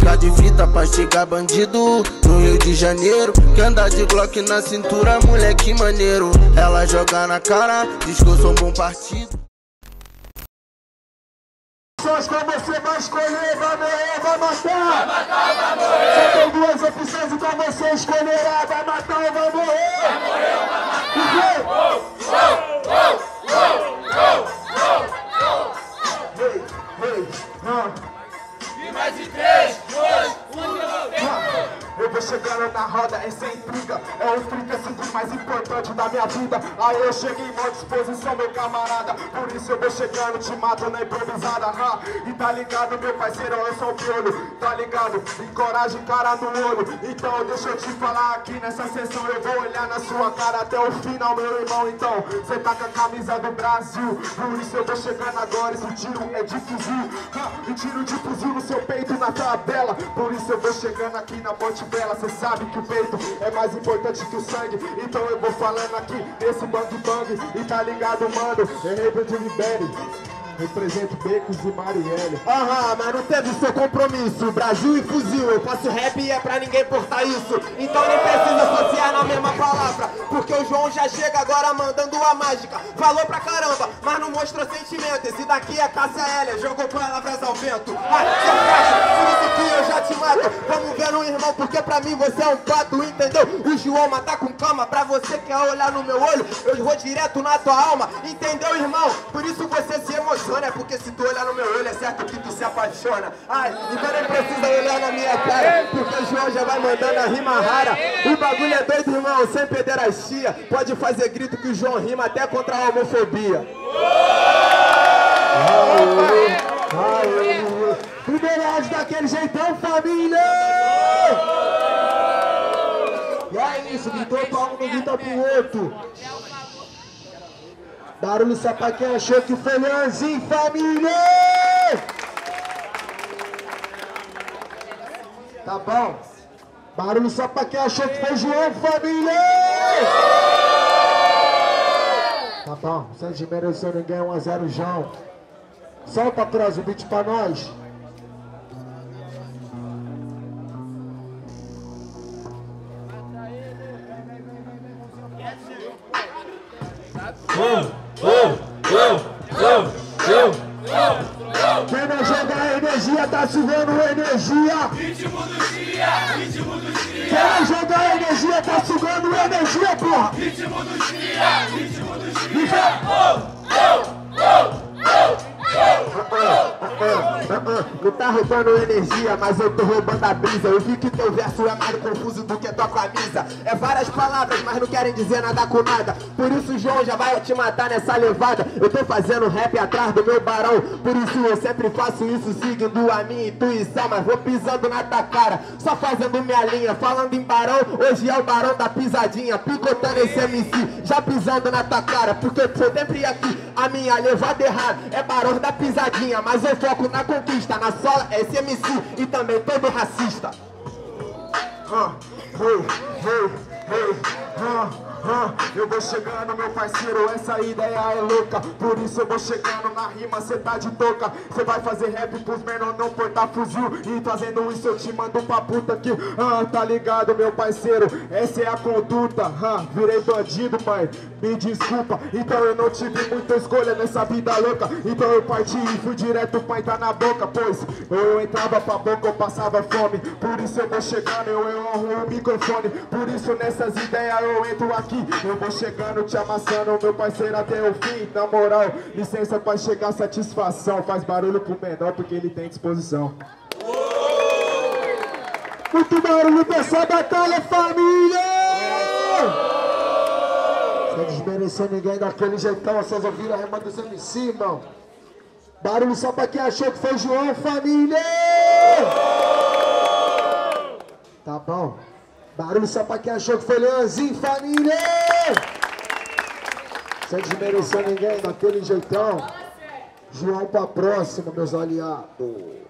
Placa de fita pra chegar bandido no Rio de Janeiro. Que anda de Glock na cintura, moleque maneiro. Ela joga na cara, diz que eu sou um bom partido. Pessoas como você vai escolher, vai morrer, vai matar. Vai matar, vai morrer. Só tem duas opções, então você escolherá, vai matar ou vai morrer. Vai morrer ou vai matar. Por quê? Hey, hey, uh. E mais de 3, 2, 1. Tô chegando na roda, é sem intriga É o fricassinho mais importante da minha vida. Aí eu cheguei em maior disposição, meu camarada. Por isso eu vou chegando, te mato na improvisada ha. E tá ligado, meu parceiro, eu sou o piolho. Tá ligado? Encoragem, cara no olho. Então deixa eu te falar aqui nessa sessão. Eu vou olhar na sua cara até o final, meu irmão. Então, cê tá com a camisa do Brasil. Por isso eu vou chegando agora, esse tiro é de fuzil ha. E tiro de fuzil no seu peito, na tabela. Por isso eu vou chegando aqui na ponte Bela Cê sabe que o peito é mais importante que o sangue. Então eu vou falando aqui nesse bang bang E tá ligado, mano, é Rebel de Libere. Represento Becos e Marielle. Aham, mas não teve seu compromisso. Brasil e fuzil, eu faço rap e é pra ninguém portar isso. Então nem precisa associar na mesma palavra Porque o João já chega agora mandando a mágica. Falou pra caramba, mas não mostrou sentimento. Esse daqui é Cássia Hélia, jogou palavras ao vento irmão, porque pra mim você é um pato, entendeu? O João matar com calma, pra você quer olhar no meu olho Eu vou direto na tua alma, entendeu irmão? Por isso você se emociona é porque se tu olhar no meu olho é certo que tu se apaixona. Ai, então nem precisa olhar na minha cara, porque o João já vai mandando a rima rara. O bagulho é doido, irmão, sem pederastia. Pode fazer grito que o João rima até contra a homofobia. Primeiramente daquele jeitão, família! Isso, gritou pra um, não grita pro outro. Barulho só pra quem achou que foi Leãozinho, família! Tá bom. Barulho só pra quem achou que foi João, família! Tá bom, sem desmerecer ninguém, 1x0 João. Solta atrás o beat pra nós. Tá sugando energia. Ritmo do dia, ritmo do dia. Quem não joga energia tá sugando energia, porra. Ritmo do dia, ritmo do dia. Não tá roubando energia, mas eu tô roubando a brisa. Eu vi que teu verso é mais confuso do que tua camisa. É várias palavras, mas não querem dizer nada com nada. Por isso João já vai te matar nessa levada. Eu tô fazendo rap atrás do meu barão. Por isso eu sempre faço isso seguindo a minha intuição. Mas vou pisando na tua cara, só fazendo minha linha. Falando em barão, hoje é o barão da pisadinha. Picotando esse MC, já pisando na tua cara. Porque eu sempre aqui, a minha levada errada É barão da pisadinha, mas eu foco na conquista Na sola, esse MC e também todo racista. Ah, hey, hey, hey, ah, Eu vou chegando, meu parceiro, essa ideia é louca. Por isso eu vou chegando na rima, cê tá de toca. Cê vai fazer rap pros menor não portar fuzil. E trazendo isso eu te mando pra puta Ah, tá ligado, meu parceiro, essa é a conduta. Ah, virei bandido, pai, me desculpa. Então eu não tive muita escolha nessa vida louca. Então eu parti e fui direto pra entrar na boca Pois eu entrava pra boca ou passava fome. Por isso eu vou chegando, eu honro o microfone. Por isso nessas ideias eu entro aqui Eu vou chegando, te amassando, meu parceiro até o fim Na moral, licença pra chegar satisfação Faz barulho pro menor porque ele tem disposição Muito barulho dessa batalha, família! Sem desmerecer ninguém daquele jeitão, vocês ouviram a rima dos MC, irmão? Barulho só pra quem achou que foi João, família! Tá bom. Barulho só pra quem achou que foi Leãozinho, família! Sem desmerecer ninguém daquele jeitão. João pra próxima, meus aliados.